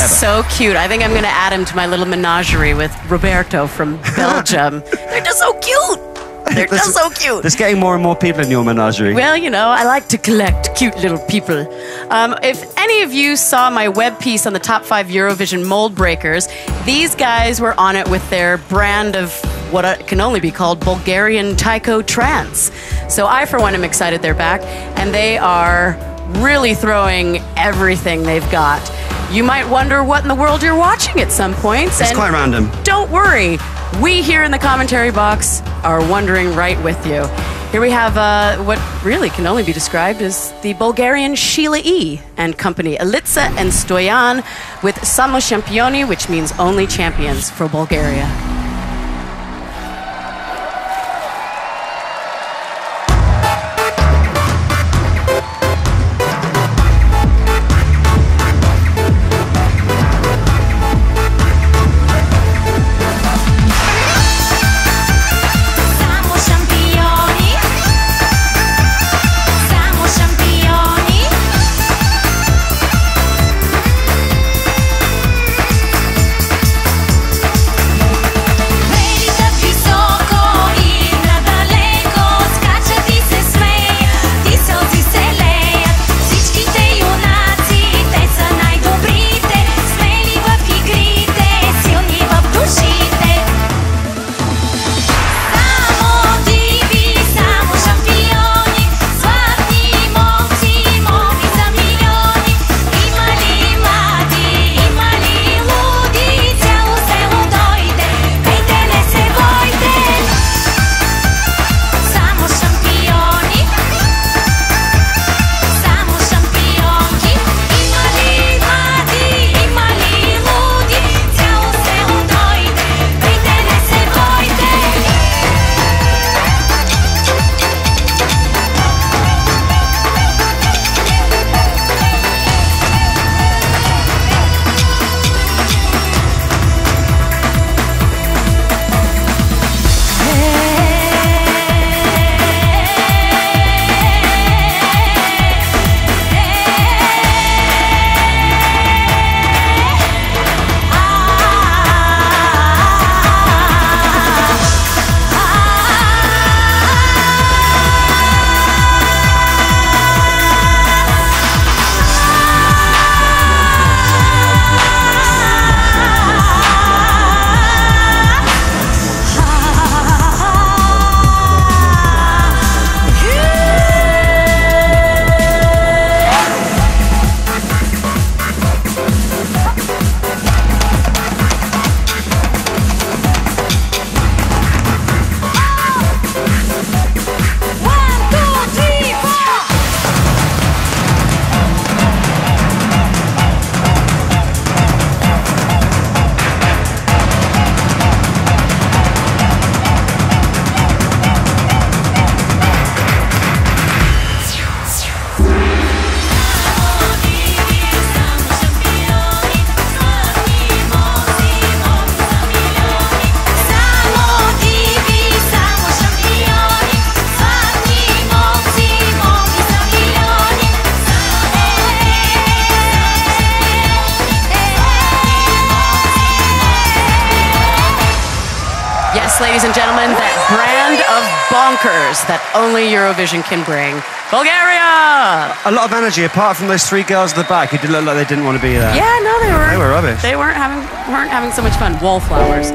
He's ever. so cute. I think I'm going to add him to my little menagerie with Roberto from Belgium. They're just so cute. They're just so cute. There's getting more and more people in your menagerie. Well, you know, I like to collect cute little people. Um, if any of you saw my web piece on the top five Eurovision mold breakers, these guys were on it with their brand of what uh, can only be called Bulgarian taiko trance. So I, for one, am excited they're back, and they are really throwing everything they've got. You might wonder what in the world you're watching at some points. It's quite random. Don't worry. We here in the commentary box are wondering right with you. Here we have uh, what really can only be described as the Bulgarian Sheila E. and company, Elitsa and Stoyan, with Samo Shampioni, which means only champions for Bulgaria. Yes, ladies and gentlemen, that brand of bonkers that only Eurovision can bring. Bulgaria! A lot of energy, apart from those three girls at the back who did look like they didn't want to be there. Yeah, no, they were. They were rubbish. They weren't having weren't having so much fun. Wallflowers.